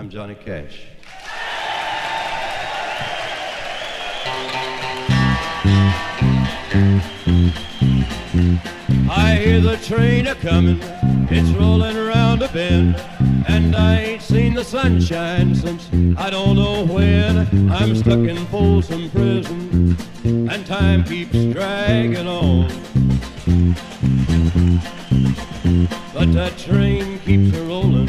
I'm Johnny Cash. I hear the train a comin', it's rolling around a bend, and I ain't seen the sunshine since I don't know when. I'm stuck in Folsom Prison, and time keeps dragging on. But that train keeps a rolling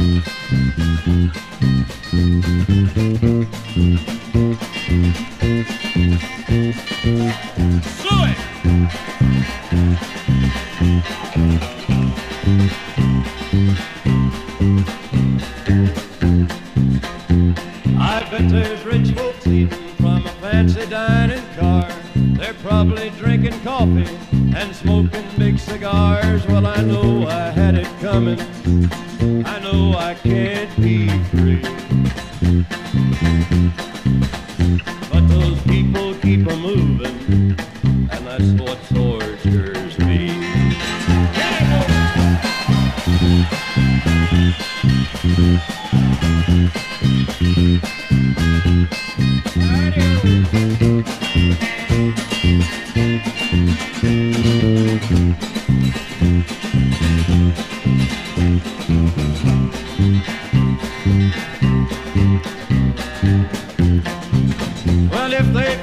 I bet there's rich folks eating from a fancy dining car. They're probably drinking coffee and smoking big cigars. Well, I know I had it coming. I know I can't be free. But those people keep a moving, and that's what tortures me. Well,